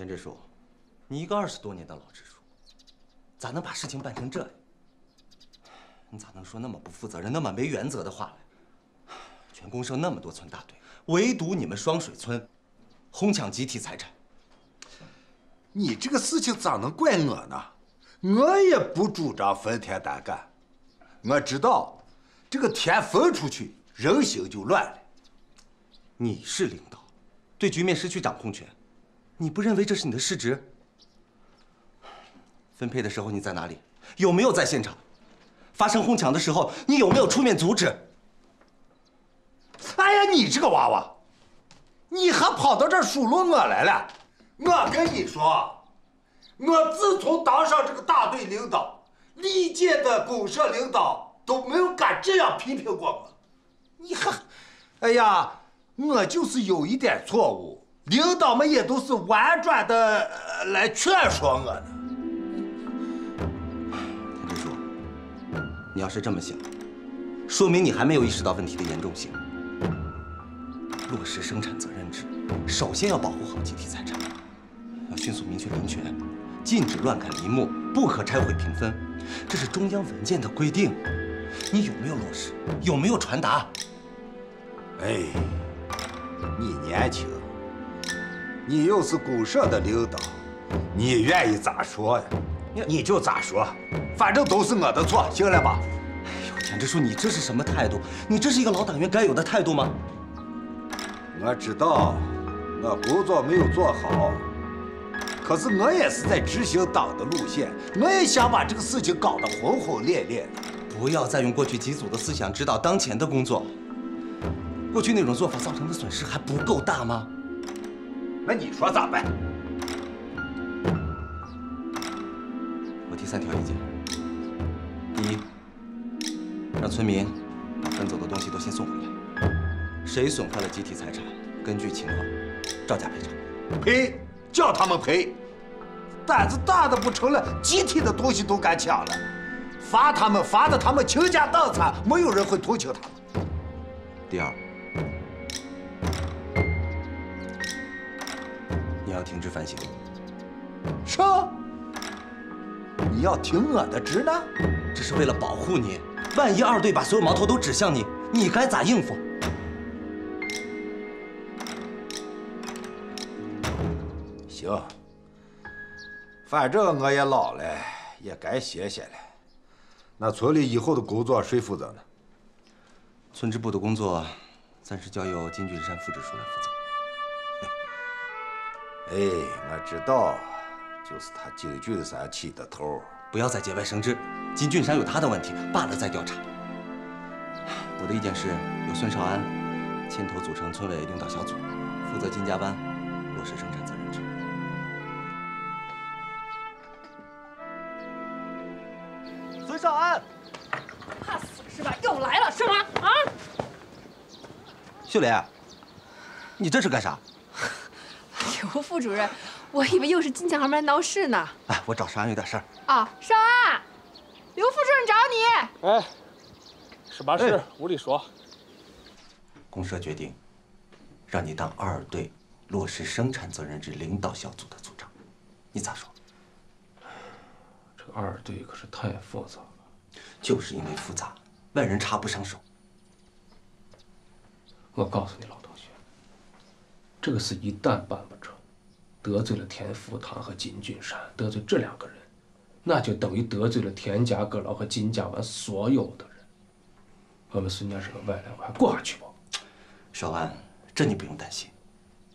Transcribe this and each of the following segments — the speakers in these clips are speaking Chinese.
田支书，你一个二十多年的老支书，咋能把事情办成这样？你咋能说那么不负责任、那么没原则的话来？全公社那么多村大队，唯独你们双水村哄抢集体财产。你这个事情咋能怪我呢？我也不主张分田单干。我知道，这个田分出去，人心就乱了。你是领导，对局面失去掌控权，你不认为这是你的失职？分配的时候你在哪里？有没有在现场？发生哄抢的时候，你有没有出面阻止？哎呀，你这个娃娃，你还跑到这儿数落我来了？我跟你说，我自从当上这个大队领导，历届的公社领导都没有敢这样批评过我。你还，哎呀，我就是有一点错误，领导们也都是婉转的来劝说我的。田支书，你要是这么想，说明你还没有意识到问题的严重性。落实生产责任制，首先要保护好集体财产，要迅速明确林权，禁止乱砍林木，不可拆毁平分，这是中央文件的规定。你有没有落实？有没有传达？哎，你年轻，你又是公社的领导，你愿意咋说呀？你就咋说，反正都是我的错，行了吧？哎呦，田支书，你这是什么态度？你这是一个老党员该有的态度吗？我知道，我工作没有做好，可是我也是在执行党的路线，我也想把这个事情搞得轰轰烈烈的。不要再用过去几组的思想指导当前的工作。过去那种做法造成的损失还不够大吗？那你说咋办？我提三条意见。第一，让村民把分走的东西都先送回来。谁损坏了集体财产，根据情况照价赔偿。赔，叫他们赔。胆子大的不成了，集体的东西都敢抢了，罚他们，罚的他们倾家荡产，没有人会同情他们。第二，要停职反省。是？你要停我的职呢？这是为了保护你。万一二队把所有矛头都指向你，你该咋应付？行，反正我也老了，也该歇歇了。那村里以后的工作谁负责呢？村支部的工作，暂时交由金俊山副支书来负责。哎，我知道，就是他金俊山起的头。不要再节外生枝，金俊山有他的问题，罢了再调查。我的意见是，由孙少安牵头组成村委领导小组，负责金家湾落实生产责任制。孙少安，怕死是吧？又来了是吗？啊！秀莲，你这是干啥？刘副主任，我以为又是金家们来闹事呢。哎，我找少安有点事儿。啊，少安，刘副主任找你。哎，什么事？屋里说。公社决定，让你当二队落实生产责任制领导小组的组长，你咋说？这个二队可是太复杂了。就是因为复杂，外人插不上手。我告诉你，老同学，这个事一旦办不成，得罪了田福堂和金俊山，得罪这两个人，那就等于得罪了田家阁老和金家湾所有的人。我们孙家是个外来户，还过下去不？小安，这你不用担心，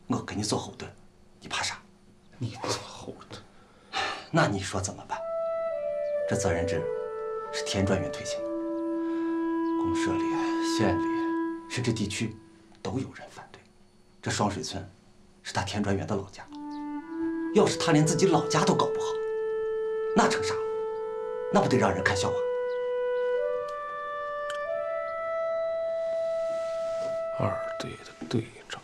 我给你做后盾，你怕啥？你做后盾？那你说怎么办？这责任制是田专员推行的，公社里、县里，甚至地区，都有人反对。这双水村是他田专员的老家，要是他连自己老家都搞不好，那成啥了？那不得让人看笑话？二队的队长。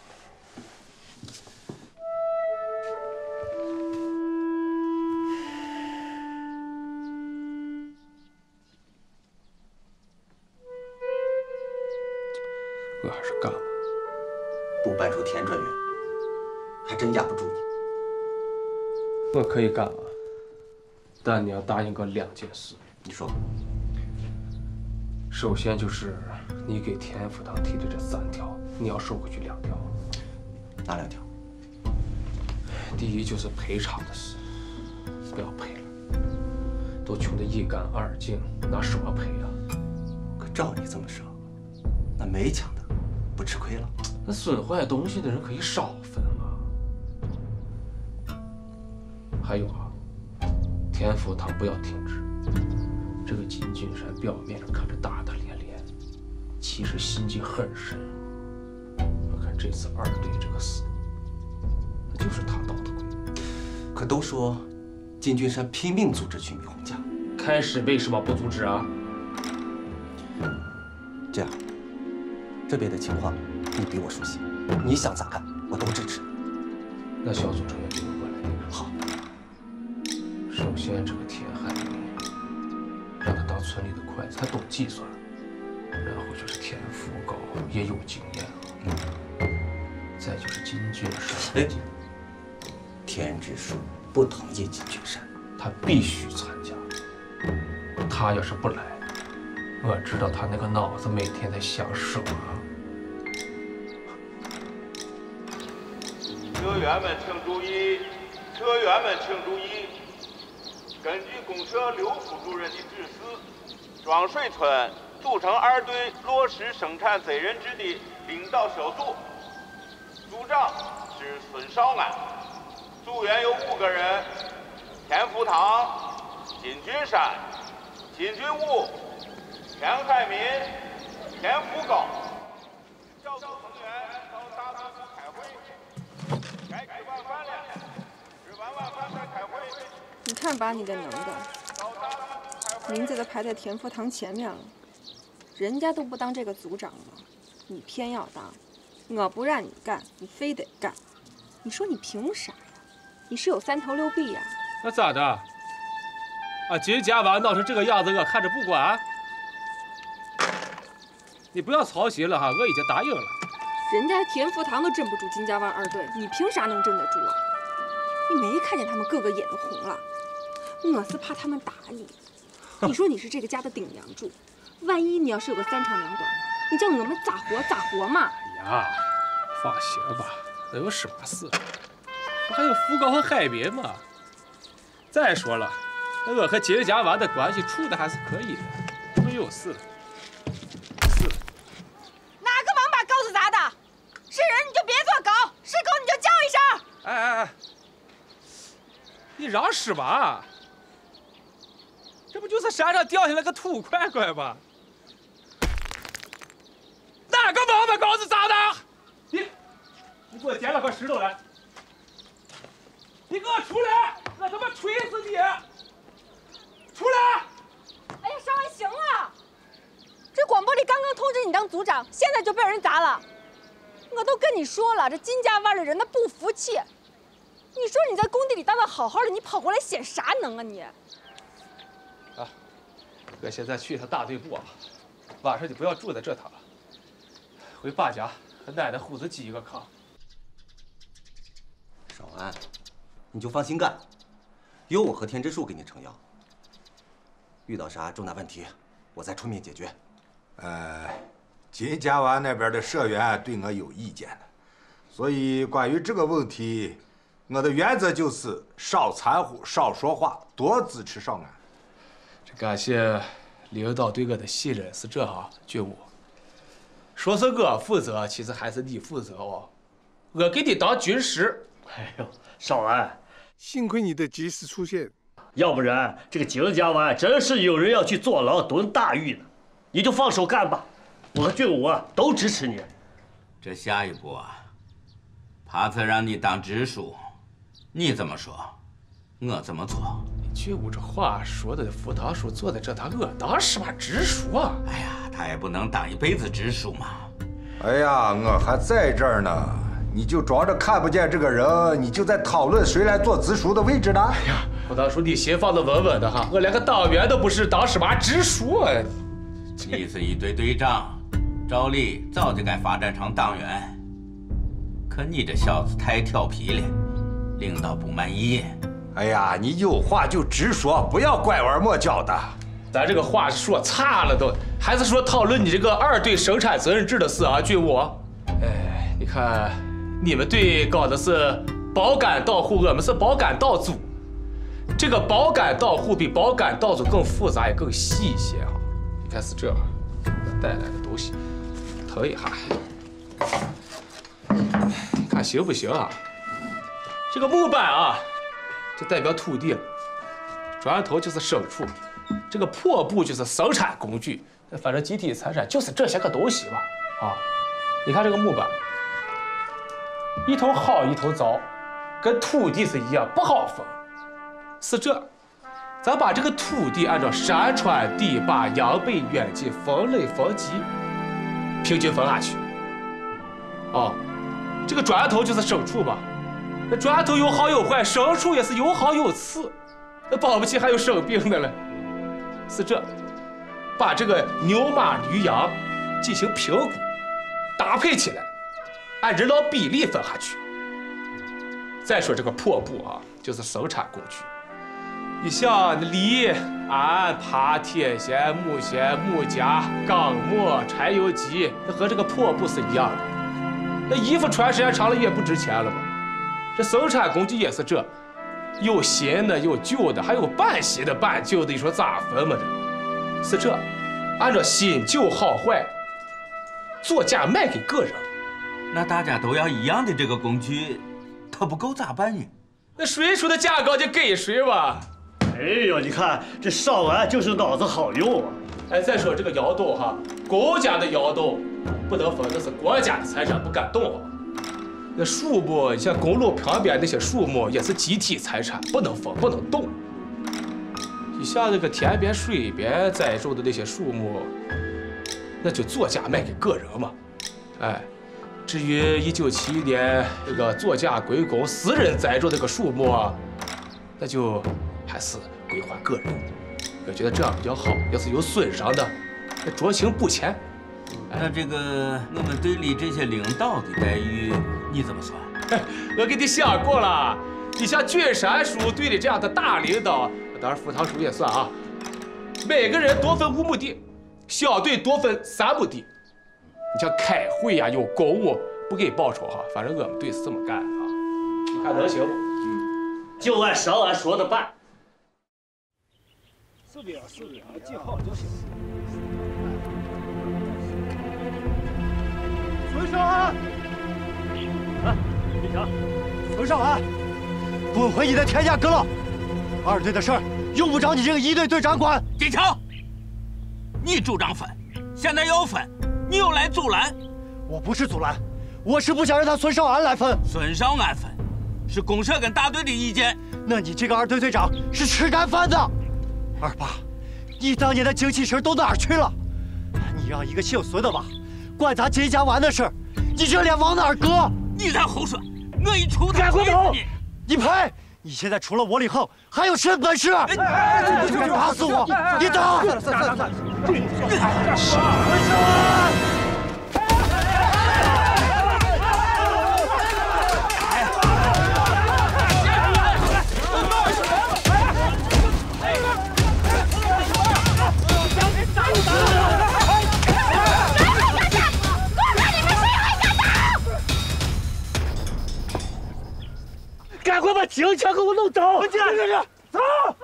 我还是干吧。不搬出田专员，还真压不住你。我可以干啊，但你要答应我两件事。你说，首先就是你给田福堂提的这三条，你要收回去两条。哪两条？第一就是赔偿的事，不要赔了，都穷得一干二净，拿什么赔啊？可照你这么说，那没抢的不吃亏了？那损坏东西的人可以少分还有啊，田福堂不要停止。这个金俊山表面上看着大大咧咧，其实心机很深。我看这次二队这个死，那就是他捣的鬼。可都说金俊山拼命阻止去米红家，开始为什么不阻止啊？这样，这边的情况你比我熟悉，你想咋干我都支持。那需要组成这个田海明，让他当村里的会计，他懂计算。然后就是田福高，也有经验啊。再就是金俊山，哎，田支书不同意金俊山，他必须参加。他要是不来，我知道他那个脑子每天在想什么。车员们请注意，车员们请注意。公社刘副主任的指示，庄水村组成二队落实生产责任制的领导小组，组长是孙少安，组员有五个人：田福堂、金俊山、金俊武、田海民、田福高。小组成员到大队部开会。该吃晚饭了，吃完晚饭再开会。你看把你给能的，名字都排在田福堂前面了，人家都不当这个组长了，你偏要当。我不让你干，你非得干。你说你凭啥呀？你是有三头六臂呀？那咋的？啊，金家娃闹成这个样子，我看着不管。你不要操心了哈，我已经答应了。人家田福堂都镇不住金家湾二队，你凭啥能镇得住啊？你没看见他们个个眼都红了？我是怕他们打你。你说你是这个家的顶梁柱，万一你要是有个三长两短，你叫我们咋活咋活嘛？哎呀，放心吧，那有什么事？不还有福高和海滨吗？再说了，我和金家娃的关系处的还是可以的，没有事。是。哪个王八羔子砸的？是人你就别做狗，是狗你就叫一声。哎哎哎，你嚷是吧？这不就是山上掉下来个土块块吗？哪个王八羔子砸的？你，你给我捡了块石头来！你给我出来！我他妈锤死你！出来！哎呀，少安行了，这广播里刚刚通知你当组长，现在就被人砸了。我都跟你说了，这金家湾的人他不服气。你说你在工地里当的好好的，你跑过来显啥能啊你？啊，我现在去一趟大队部啊，晚上就不要住在这趟了，回爸家和奶奶虎子挤一个炕。少安，你就放心干，有我和田支书给你撑腰。遇到啥重大问题，我再出面解决。呃，金家湾那边的社员对我有意见的，所以关于这个问题，我的原则就是少掺和、少说话，多支持少安。这感谢领导对我的信任，是这哈，军务。说是我负责，其实还是你负责哦。我给你当军师。哎呦，少安，幸亏你的及时出现，要不然这个金家湾真是有人要去坐牢蹲大狱呢。你就放手干吧，我和俊武啊都支持你。这下一步啊，怕子让你当支书，你怎么说，我怎么做。军武这话说的，副堂叔坐在这，他我当什么支书啊？哎呀，他也不能当一辈子支书嘛。哎呀，我还在这儿呢，你就装着看不见这个人，你就在讨论谁来做支书的位置呢？哎呀，副堂叔，你心放的稳稳的哈，我连个党员都不是，当什么支书啊？你是一队队长，照理早就该发展成党员。可你这小子太调皮了，领导不满意。哎呀，你有话就直说，不要拐弯抹角的。咱这个话说差了都，还是说讨论你这个二队生产责任制的事啊，军武。哎，你看，你们队搞的是包干到户，我们是包干到组。这个包干到户比包干到组更复杂也更细一些哈。你看是这样，带来的东西，腾一下，看行不行啊？这个木板啊，就代表土地，砖头就是牲畜。这个破布就是生产工具，反正集体财产就是这些个东西吧。啊，你看这个木板，一头好一头糟，跟土地是一样不好分。是这，咱把这个土地按照山川地坝、阳北远近分类分级，平均分下去。哦，这个砖头就是牲畜嘛，那砖头有好有坏，牲畜也是有好有次，那保不齐还有生病的嘞。是这，把这个牛马驴羊进行评估，搭配起来，按人老比例分下去。再说这个破布啊，就是生产工具。你像犁、鞍、耙、铁锨、木锨、木夹、钢磨、柴油机，那和这个破布是一样的。那衣服穿时间长了也不值钱了吧？这生产工具也是这。有新的，有旧的，还有半新的、半旧的，你说咋分嘛？这是这，按照新旧好坏作价卖给个人。那大家都要一样的这个工具，它不够咋办呢？那谁出的价高就给谁吧。哎呦，你看这少安就是脑子好用啊！哎，再说这个窑洞哈，公家的窑洞不能分，那是国家的财产，不敢动啊。那树木，像公路旁边那些树木也是集体财产，不能分，不能动。你像那个田边、水边栽种的那些树木，那就作价卖给个人嘛。哎，至于一九七一年那个作价归公私人栽种那个树木，那就还是归还个人。我觉得这样比较好。要是有损伤的，那酌情补钱。那这个我们队里这些领导的待遇你怎么说？我给你想过了，你像俊山叔队里这样的大领导，当然副堂叔也算啊，每个人多分五亩地，小队多分三亩地。你像开会呀，有公务不给报酬哈，反正我们队是这么干的啊。你看能行不？嗯，就按少安说的办。是的呀，是的呀，记好就行。孙少安，啊，李强，孙少安，滚回你的田家阁楼。二队的事儿用不着你这个一队队长管。金强，你主张分，现在要分，你又来阻拦。我不是阻拦，我是不想让他孙少安来分。孙少安分，是公社跟大队的意见。那你这个二队队长是吃干饭的。二爸，你当年的精气神都哪儿去了？你让一个姓孙的娃。管咱金家湾的事，你这脸往哪儿搁？你在胡说！我一出赶快走！你赔！你现在除了我李横，还有什么本事？你敢打死我？你打！算了算了算把枪给我弄走！进来，进来，走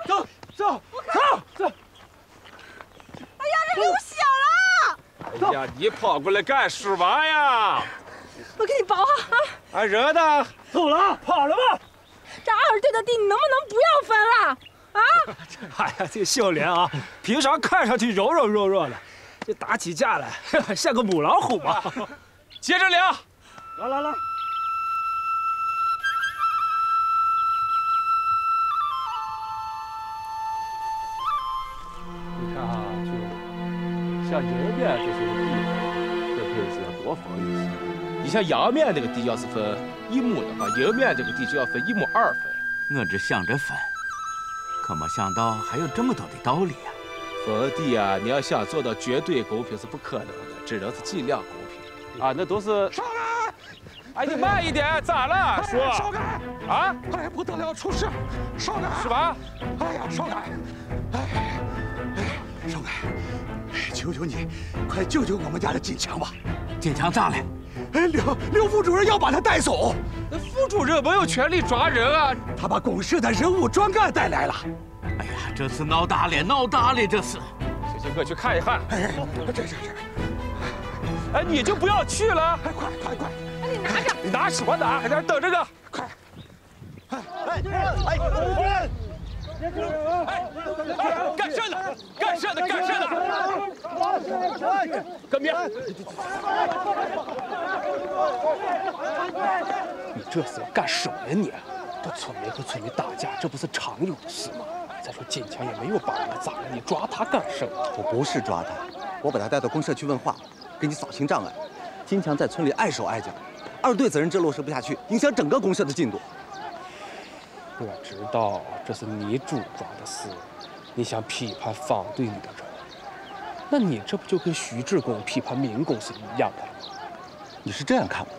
走走走走！哎呀，这流血了！哎呀，你跑过来干什么呀？我给你包哈啊！俺人呢？走了，跑了吧？这二队的地，你能不能不要分了？啊！哎呀，这秀莲啊，平常看上去柔柔弱弱的，这打起架来像个母老虎嘛。接着聊，来来来。像阴面这些个地，这配是要多分一些。你像阳面那个地，要是分一亩的话，阴面这个地就要分一亩二分。我只想着分，可没想到还有这么多的道理呀。分地啊，你要想做到绝对公平是不可能的，只能是尽量公平。啊，那都是。少开，哎，你慢一点，咋了，叔？少开，啊？哎，不得了，出事！少开，是吧？哎呀，少开，哎，哎，少凯，求求你，快救救我们家的锦强吧！锦强咋了？哎，刘刘副主任要把他带走。副主任没有权利抓人啊！他把公社的人物专干带来了。哎呀，这次闹大了，闹大了，这次。行行，我去看一看。哎，这这这。哎，你就不要去了。哎，快快快！哎，你拿着。你拿什么拿？还在这等着呢？快！哎哎哎！主任！哎，干什呢？干什呢？干什呢？革命！你这是要干什么？呀你？这村民和村民打架，这不是常有的事吗？再说金强也没有把我们咋了，你抓他干什么？我不是抓他，我把他带到公社去问话，给你扫清障碍。金强在村里碍手碍脚，二队责任制落实不下去，影响整个公社的进度。我知道这是你主抓的事，你想批判反对你的人，那你这不就跟徐志公批判民工是一样的吗？你是这样看我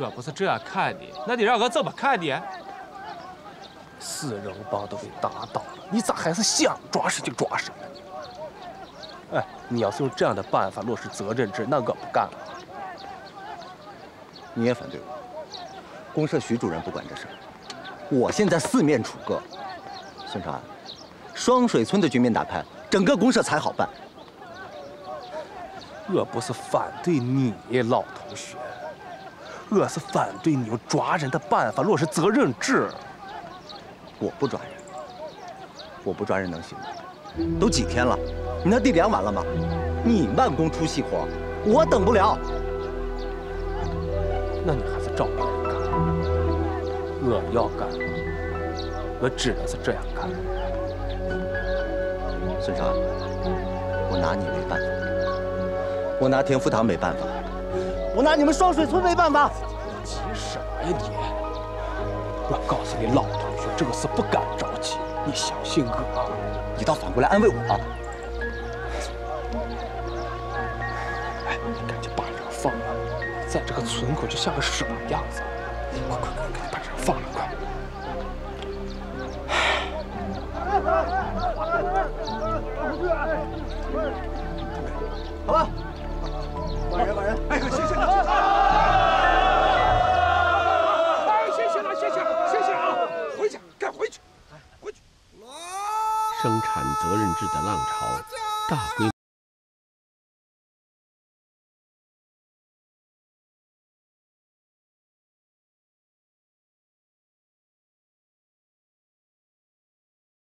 的？我不是这样看你，那你让我怎么看你？四人帮都被打倒了，你咋还是想抓谁就抓谁呢？哎，你要是用这样的办法落实责任制，那我不干了。你也反对我？公社徐主任不管这事儿，我现在四面楚歌。孙长安，双水村的局面打开，整个公社才好办。我不是反对你，老同学，我是反对你用抓人的办法落实责任制。我不抓人，我不抓人能行吗？都几天了，你那地量完了吗？你慢工出细活，我等不了。那你还是照别我要干，我只能是这样干。孙长安，我拿你没办法，我拿田福堂没办法，我拿你们双水村没办法。急什么呀你？我告诉你，老同学，这个事不敢着急，你相信我。你倒反过来安慰我。哎，你赶紧把人放了，在这个村口就像个什么样子？快快快，把人放了，快！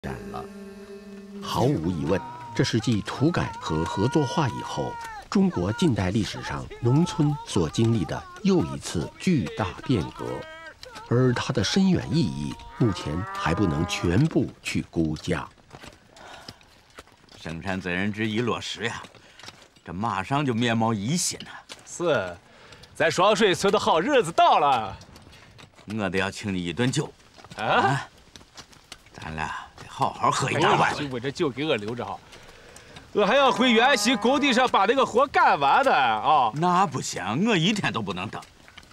展了。毫无疑问，这是继土改和合作化以后，中国近代历史上农村所经历的又一次巨大变革，而它的深远意义，目前还不能全部去估价。生产责任制一落实呀，这马上就面貌一新呐。是，咱双水村的好日子到了，我得要请你一顿酒啊！咱俩得好好喝一大碗。我这酒给我留着哈，我还要回原西工地上把那个活干完的啊！那不行，我一天都不能等。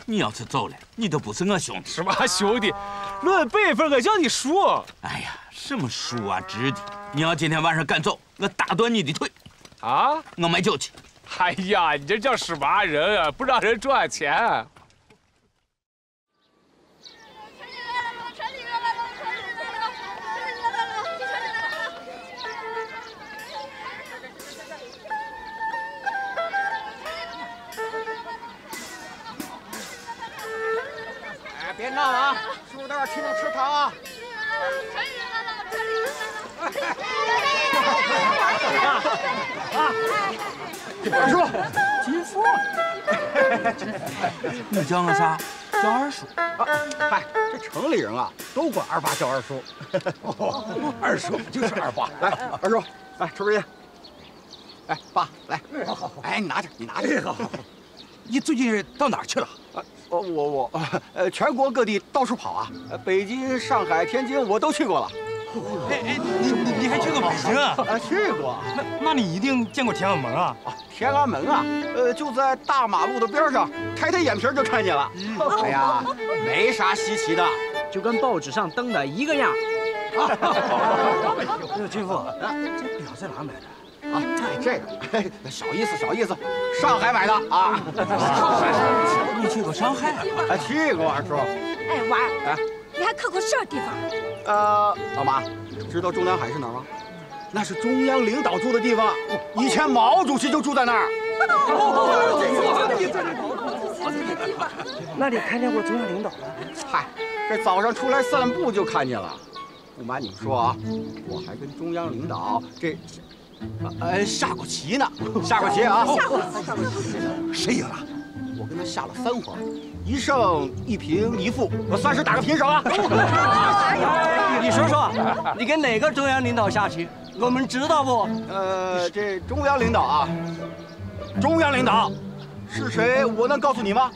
你要是走了，你都不是我兄弟。什么兄弟？论辈分，我叫你叔。哎呀，什么叔啊，侄的！你要今天晚上敢走，我打断你的腿。啊！我买酒去。哎呀，你这叫什么人啊？不让人赚钱。哎，闹啊！树袋替你吃糖啊！二叔，金富，你叫我啥？叫二叔。嗨，这城里人啊，都管二爸叫二叔。二叔就是二爸。来，二叔，来抽根烟。哎，爸，来。好好好。哎，你拿着，你拿着。好好。你最近到哪儿去了？啊，我我我，呃，全国各地到处跑啊，北京、上海、天津我都去过了。哎哎，你你还去过北京啊？啊，去过。那那你一定见过天安门啊？啊，天安门啊，呃，就在大马路的边上，抬抬眼皮就看见了。哎呀，没啥稀奇的，就跟报纸上登的一个样。哎呦，军父，这表在哪买的？啊，这个小意思，小意思，上海买的啊。你去过上海？啊，去过，二叔。哎，娃儿，哎，你还去过这地方？呃，老妈，知道中南海是哪儿吗？那是中央领导住的地方，以前毛主席就住在那儿。那你看见过中央领导吗？嗨，这早上出来散步就看见了。不瞒你们说啊，我还跟中央领导这，呃，下过棋呢，下过棋啊。下过棋，下过棋。谁赢了？我跟他下了三回，一胜一平一负，我算是打个平手啊。你说说，你跟哪个中央领导下棋？我们知道不？呃，这中央领导啊，中央领导是谁？我能告诉你吗？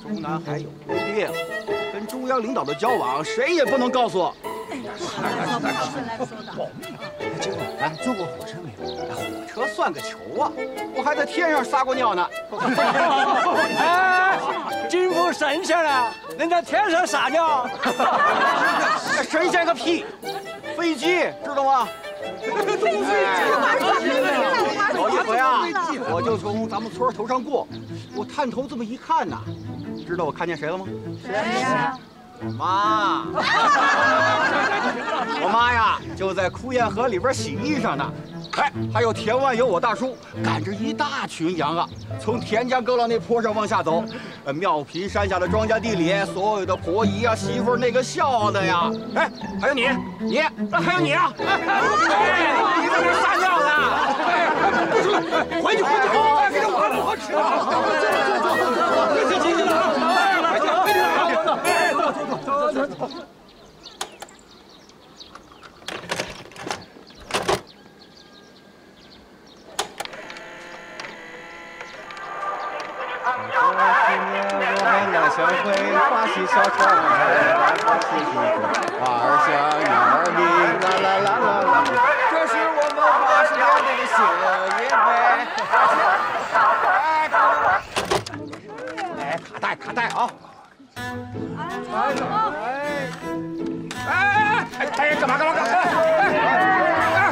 中南海有规定，跟中央领导的交往，谁也不能告诉。保密。结果，哎，坐过火车没有？火车算个球啊！我还在天上撒过尿呢。哎，金父神仙了，能在天上撒尿？神仙个屁！飞机知道吗？飞机，有一回啊，我就从咱们村头上过，我探头这么一看呐，知道我看见谁了吗？谁呀？妈，我妈呀，就在枯堰河里边洗衣裳呢。哎，还有田外有我大叔赶着一大群羊啊，从田家沟了那坡上往下走。呃，妙皮山下的庄稼地里，所有的婆姨啊、媳妇那个笑的呀。哎，还有你，你，还有你啊！哎，你在这撒尿呢？不出来，回去，回去，给这娃好好吃啊！走走走，进去了，快去，快去，哎，走走这是我们八十年代的新年哎，卡带卡带啊！哎哎干嘛干嘛干嘛！哎哎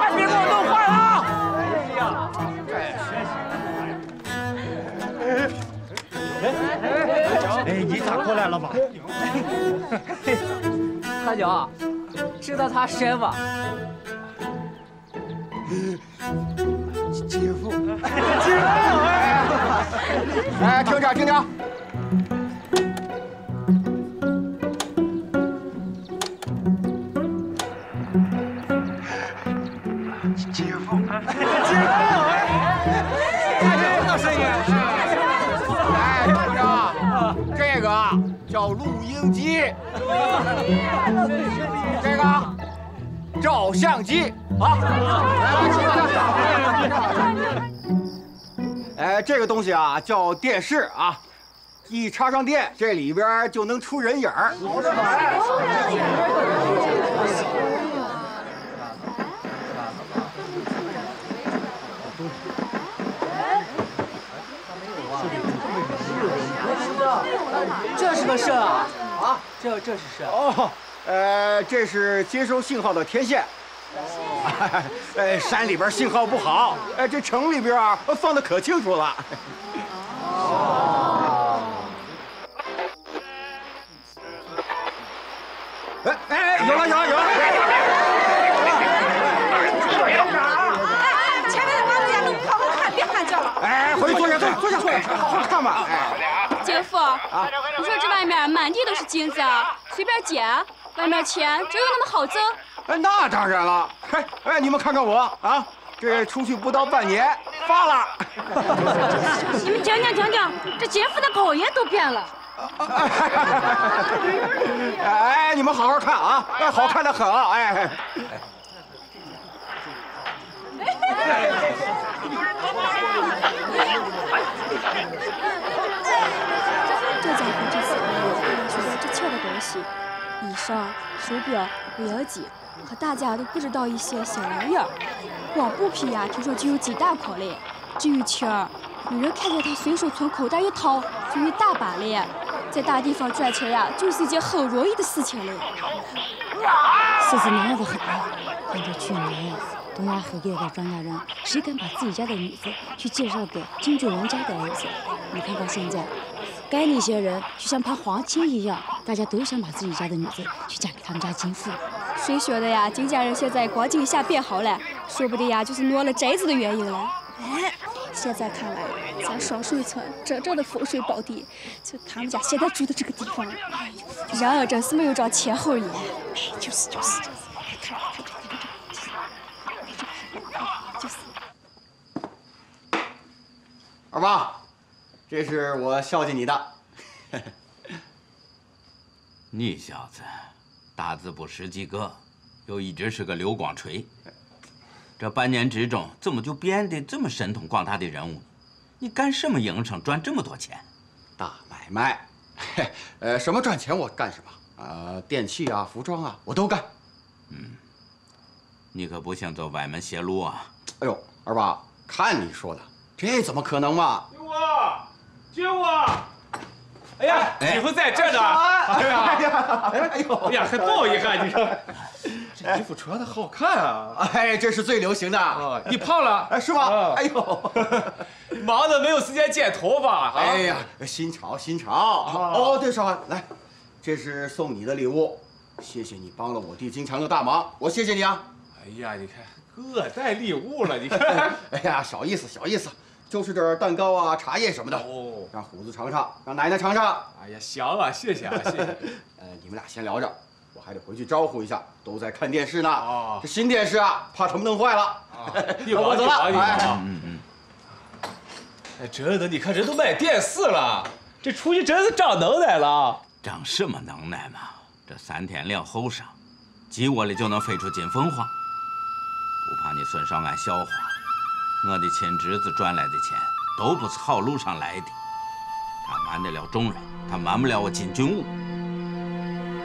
哎，别给我弄坏了啊！哎呀，哎，你咋过来了嘛？大脚，知道他谁吗？姐夫，姐夫！哎，听着听着。相机啊！哎，这个东西啊叫电视啊，一插上电，这里边就能出人影儿。这是个社啊？啊，这这是社哦，呃，这是接收信号的天线。哎，山里边信号不好，哎，这城里边啊放的可清楚了。哦。哎哎，有了有了有了！哎，前面的房子呀，都好好看，别喊叫了。哎，回去坐下坐坐下，好好看吧。姐夫，你说这外面满地都是金子，随便捡，外面钱真有那么好挣？哎，那当然了。哎哎，你们看看我啊，这出去不到半年，发了。你们讲讲讲讲，这姐夫的口音都变了。哎，你们好好看啊，哎，好看的很啊，哎。这家伙这次来了，学了这钱的东西，衣裳、手表、不要紧，可大家都不知道一些小玩意儿。光布匹呀，听说就有几大筐嘞。至于钱儿，有人看见他随手从口袋一掏，就一大把嘞。在大地方赚钱呀，就是一件很容易的事情嘞。事实难得很啊！按照去年呀，东亚河边的庄稼人，谁敢把自己家的女子去介绍给金主人家的儿子？你看看现在，该那些人就像爬黄金一样，大家都想把自己家的女子去嫁给他们家金富。谁说的呀？金家人现在光景一下变好了，说不定呀，就是挪了宅子的原因了。哎，现在看来，咱双水村真正的风水宝地，就他们家现在住的这个地方。哎呦，然而真是没有长前后眼。哎，就是就是就是。二爸，这是我孝敬你的。你小子，大字不识几个，又一直是个刘广锤。这半年之中，怎么就变得这么神通广大的人物？你干什么营生赚这么多钱？大买卖，呃，什么赚钱我干什么啊？电器啊，服装啊，我都干。嗯，你可不想走歪门邪路啊？哎呦，二爸，看你说的，这怎么可能嘛？救我！救我！哎呀，媳妇在这呢！哎呀，哎呀，哎呦，哎呀，还抱一下，你说。这衣服穿的好看啊！哎，这是最流行的。啊，你胖了，哎，是吗？哎呦，忙的没有时间剪头发。哎呀，新潮新潮。哦，对，少安，来，这是送你的礼物，谢谢你帮了我弟金强的大忙，我谢谢你啊。哎呀，你看，哥带礼物了，你看。哎呀，小意思，小意思，就是点蛋糕啊、茶叶什么的。哦，让虎子尝尝，让奶奶尝尝。哎呀，行啊，谢谢啊，谢谢。呃，你们俩先聊着。我还得回去招呼一下，都在看电视呢。啊，这新电视啊，怕他们弄坏了。啊，我走了。哎，嗯嗯。哎，真的，你看人都卖电视了，这出去真是长能耐了。长什么能耐嘛？这三天两后晌，鸡窝里就能飞出金凤凰。不怕你孙少安笑话，我的亲侄子赚来的钱都不是好路上来的。他瞒得了众人，他瞒不了我金军务。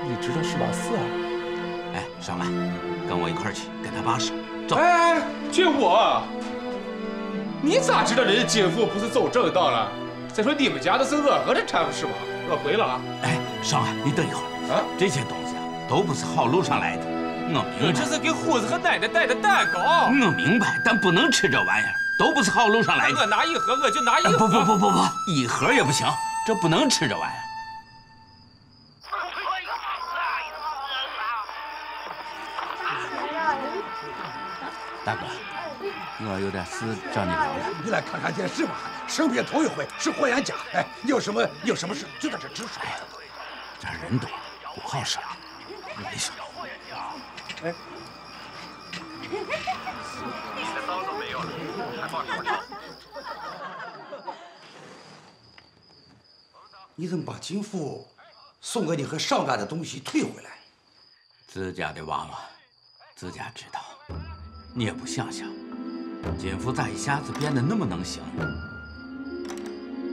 你知道是嘛事啊？哎，上来，跟我一块去跟他把手。走。哎，军武，你咋知道人家金富不是走正道了？再说你们家的是我和这产不是吧？我回了啊。哎，少安，你等一会儿啊。这些东西啊，都不是好路上来的。我明白。这是给虎子和奶奶带的蛋糕。我明白，但不能吃这玩意儿，都不是好路上来的。我拿一盒，我就拿一盒。不不不不不，一盒也不行，这不能吃这玩意儿。大哥，我有点事找你聊聊。你来看看电视吧，生病头一回是霍元甲。哎，你有什么有什么事就在这直说。这人多，不好说。你说。哎。你怎么把金富送给你和上干的东西退回来？自家的娃娃，自家知道。你也不想想，金富咋一下子变得那么能行？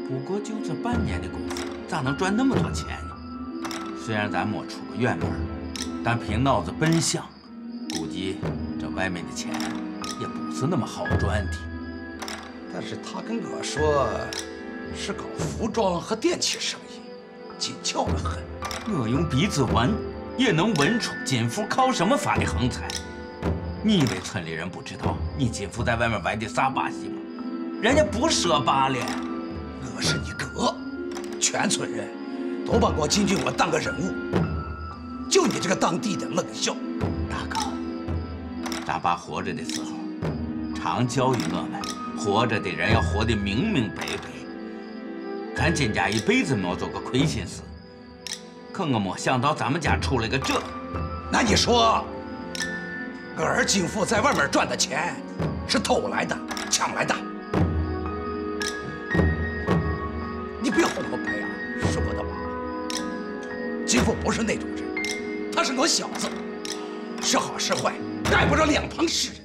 不过就这半年的功夫，咋能赚那么多钱呢？虽然咱没出过远门，但凭脑子笨想，估计这外面的钱也不是那么好赚的。但是他跟我说，是搞服装和电器生意，紧俏的很。我用鼻子闻，也能闻出金富靠什么发的横财。你以为村里人不知道你金富在外面玩的啥把戏吗？人家不说罢了。我是你哥，全村人都把我金俊我当个人物，就你这个当地的冷笑。大哥，咱爸活着的时候常教育我们，活着的人要活得明明白白。咱金家一辈子没做过亏心事，可我没想到咱们家出了个这。那你说？我儿金富在外面赚的钱是偷来的、抢来的，你不要哄我白呀！是我的娃，金富不是那种人，他是我小子，是好是坏，盖不着两旁世人。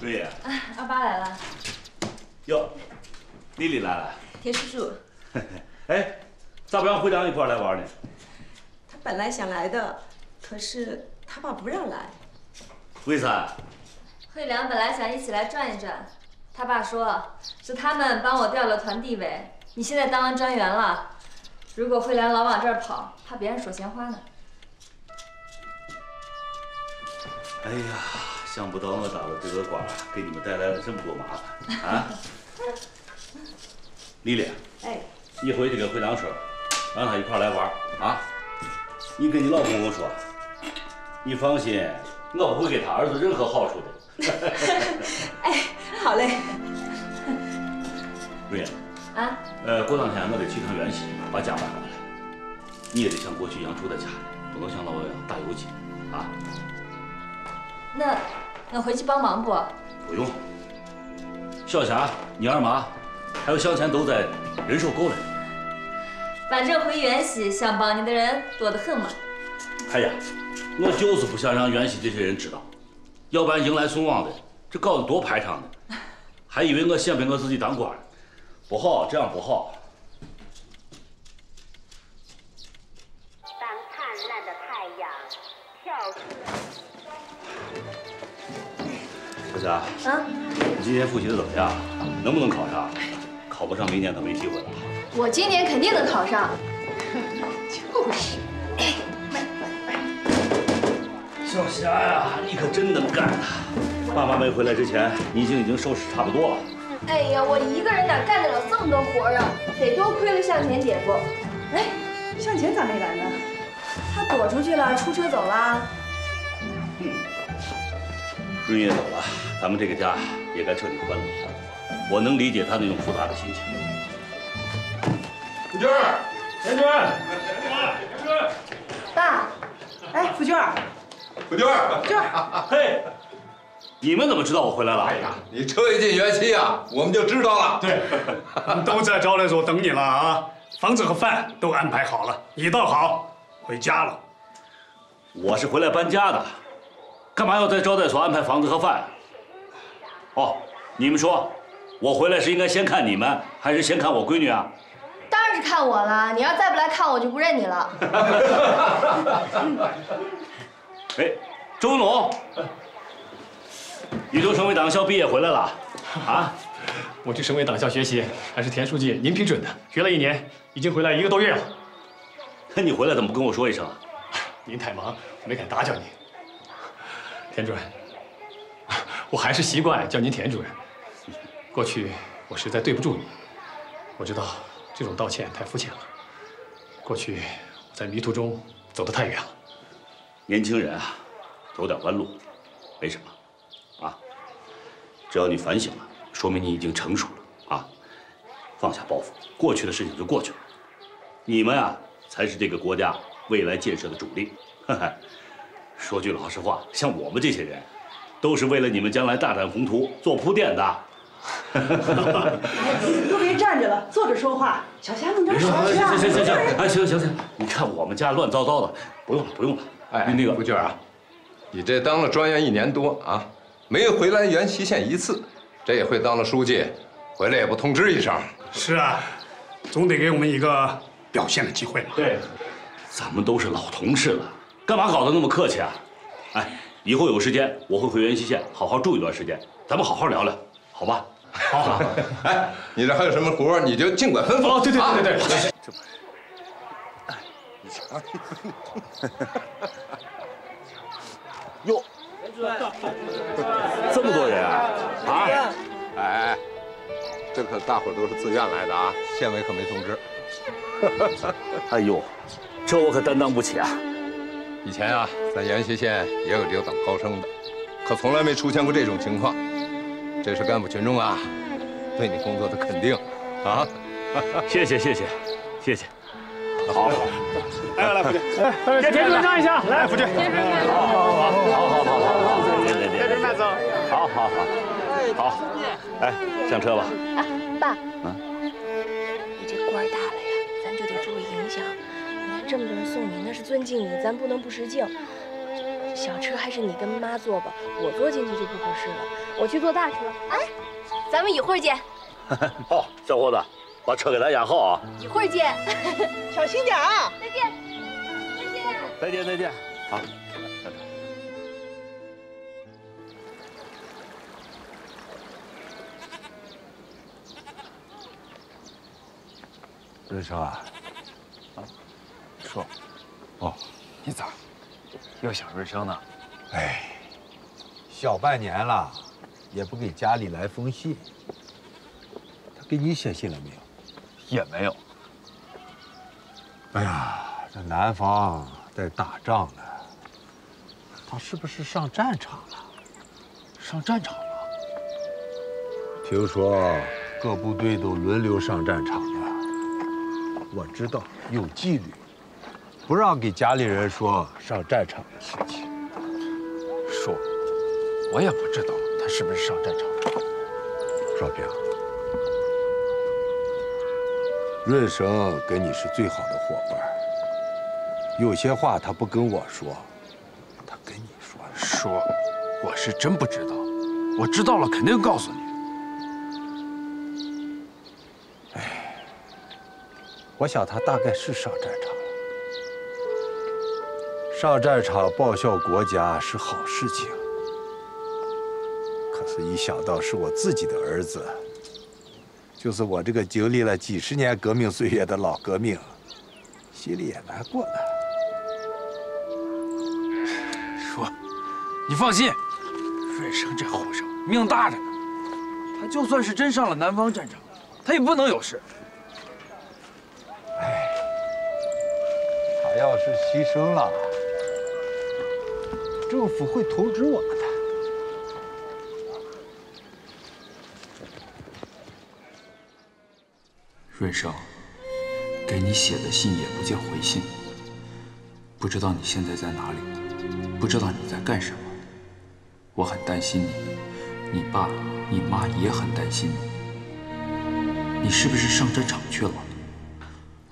瑞爷，啊，二爸来了，哟，丽丽来了。田叔叔，哎，咋不让慧良一块儿来玩呢？他本来想来的，可是他爸不让来。为啥？慧良本来想一起来转一转，他爸说是他们帮我调了团地委，你现在当完专员了，如果慧良老往这儿跑，怕别人说闲话呢。哎呀，想不到我打了这个官，给你们带来了这么多麻烦啊！丽丽，哎，你回去跟慧良说，让他一块来玩啊！你跟你老公公说，你放心，我不会给他儿子任何好处的。哎，好嘞。瑞英，啊，呃，过两天我得去趟原西，把家搬过来。你也得像过去一样住在家里，不能像老一样打游击啊！那我回去帮忙不？不用，小霞、你二妈还有向前都在，人手够了。反正回原西想帮你的人多得很嘛。哎呀，我就是不想让原西这些人知道，要不然迎来送往的，这搞得多排场呢。还以为我显摆我自己当官，不好，这样不好。当灿烂的太阳跳。小霞，啊，你今天复习的怎么样？能不能考上？考不上，明年可没机会了。我今年肯定能考上。就是。小霞呀，你可真能干呐！爸妈没回来之前，你已经已经收拾差不多了。哎呀，我一个人哪干得了这么多活啊？得多亏了向前姐夫。哎，向前咋没来呢？他躲出去了，出车走了。润叶走了，咱们这个家也该彻底关了。我能理解他那种复杂的心情。福军儿，田军，田军，爸，哎，福军儿，福军儿，军儿，嘿，你们怎么知道我回来了？哎呀，你车一进园区啊，我们就知道了。对，都在招待所等你了啊，房子和饭都安排好了，你倒好，回家了。我是回来搬家的，干嘛要在招待所安排房子和饭？哦，你们说，我回来是应该先看你们，还是先看我闺女啊？当然是看我了，你要再不来看我，就不认你了。哎，周文龙，你从省委党校毕业回来了？啊？我去省委党校学习，还是田书记您批准的，学了一年，已经回来一个多月了。那 你回来怎么不跟我说一声啊？您太忙，我没敢打搅您。田主任，我还是习惯叫您田主任。过去我实在对不住你，我知道这种道歉太肤浅了。过去我在迷途中走得太远了。年轻人啊，走点弯路，没什么，啊，只要你反省了，说明你已经成熟了啊，放下包袱，过去的事情就过去了。你们啊，才是这个国家未来建设的主力。说句老实话，像我们这些人，都是为了你们将来大展宏图做铺垫的。坐着说话。小霞弄点水去啊！行行行行，哎，行行行，你看我们家乱糟糟的，不用了不用了。哎，那个福军啊，你这当了专员一年多啊，没回来原西县一次，这回当了书记，回来也不通知一声。是啊，总得给我们一个表现的机会嘛。对，咱们都是老同事了，干嘛搞得那么客气啊？哎，以后有时间我会回原西县好好住一段时间，咱们好好聊聊，好吧？好好。哎，你这还有什么活你就尽管吩咐。哦，对对对对对。这不，你瞧，哟，这么多人啊！啊！哎哎，这可大伙都是自愿来的啊，县委可没通知。哎呦，这我可担当不起啊！以前啊，在延西县也有留党高升的，可从来没出现过这种情况。这是干部群众啊，对你工作的肯定啊！谢谢谢谢谢谢，好，来来，福军，来，给田主任让一下，来，福军，好好好好好好好，别别别，田主任慢走，好好好，好，哎，上车吧。啊，爸，嗯，你这官儿大了呀，咱就得注意影响。你看这么多人送你，那是尊敬你，咱不能不识敬。小车还是你跟妈坐吧，我坐进去就不合适了。我去坐大车。哎，咱们一会儿见。好，小伙子，把车给咱养好啊！一会儿见。小心点啊！再见。再见，再见。好。润生啊，啊说，哦，你咋又想瑞生呢？哎，小半年了，也不给家里来封信。他给你写信了没有？也没有。哎呀，这南方在打仗呢，他是不是上战场了？上战场了？听说各部队都轮流上战场了。我知道有纪律，不让给家里人说上战场的事情。说，我也不知道他是不是上战场了。少平，润生跟你是最好的伙伴，有些话他不跟我说，他跟你说了。说，我是真不知道，我知道了肯定告诉你。我想他大概是上战场了。上战场报效国家是好事情，一想到是我自己的儿子，就是我这个经历了几十年革命岁月的老革命，心里也难过了。说，你放心，润生这后生命大着呢，他就算是真上了南方战场，他也不能有事。哎他要是牺牲了，政府会通知我们润生，给你写的信也不见回信，不知道你现在在哪里，不知道你在干什么，我很担心你，你爸、你妈也很担心你。你是不是上战场去了？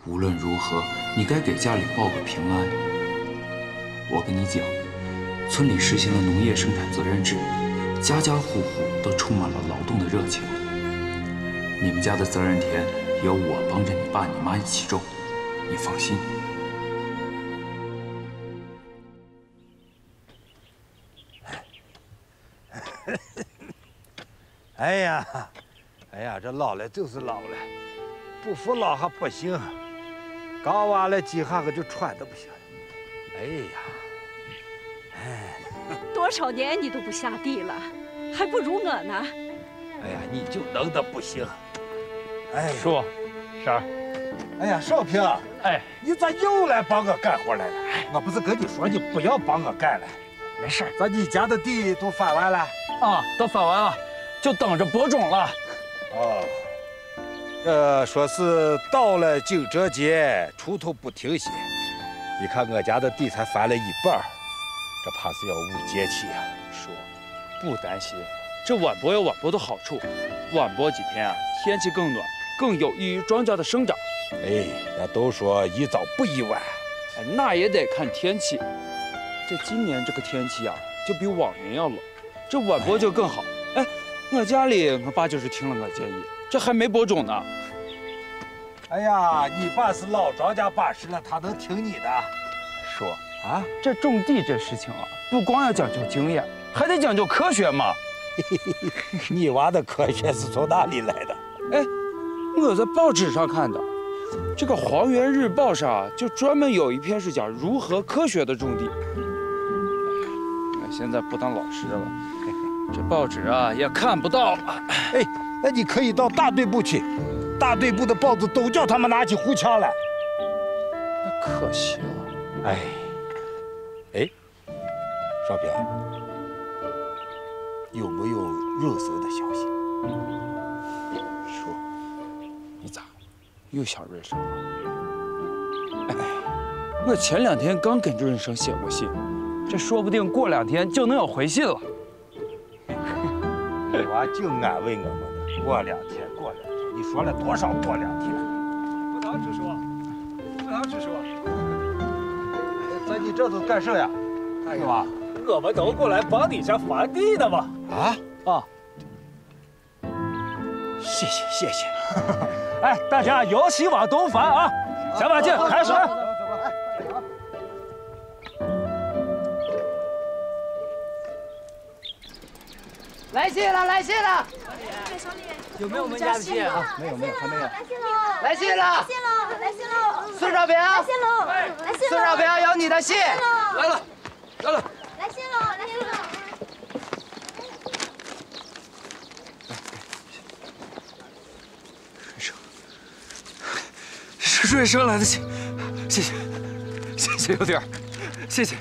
无论如何，你该给家里报个平安。我跟你讲，村里实行了农业生产责任制，家家户户都充满了劳动的热情。你们家的责任田由我帮着你爸你妈一起种，你放心。哎呀，哎呀，这老了就是老了，不服老还不行。刚挖了几下，子就喘的不行。哎呀，哎，多少年你都不下地了，还不如我呢。哎呀，你就能的不行。哎，叔，婶儿。哎呀，少平，哎，你咋又来帮我干活来了？我不是跟你说你不要帮我干了？没事。咱你家的地都翻完了？啊，都翻完了，就等着播种了。哦。呃，说是到了惊蛰节，锄头不停歇。你看我家的地才翻了一半，这怕是要误节气呀。叔，不担心，这晚播有晚播的好处，晚播几天啊，天气更暖，更有益于庄稼的生长。哎，那都说宜早不宜晚，哎，那也得看天气。这今年这个天气啊，就比往年要冷，这晚播就更好。哎，我家里我爸就是听了我建议。这还没播种呢。哎呀，你爸是老庄稼把式了，他能听你的。说啊，这种地这事情啊，不光要讲究经验，还得讲究科学嘛。你娃的科学是从哪里来的？哎，我在报纸上看的，这个《黄原日报》上就专门有一篇是讲如何科学的种地。我现在不当老师了，这报纸啊也看不到了。哎。那你可以到大队部去，大队部的报纸都叫他们拿起胡枪来。那可惜了，哎，哎，少平，有没有热搜的消息？又想润生了？哎，我前两天刚给润生写过信，这说不定过两天就能有回信了。你娃净安慰我们。过两天，过两天，你说了多少过两天？不堂支书，不堂支书，在你这都干啥呀？大哥？我们都过来帮你家翻地的嘛。啊啊！谢谢谢谢。哎，大家由西往东翻啊！小马进，开始。来信了，来信了！有没有我们家的信啊？没有没有，还没有。来信了！来信了！来信喽！孙少平！来信喽！来信喽！孙少平有你的信！来了，来了！来信喽！来信喽！瑞生来的信，谢谢，谢谢有点，谢谢。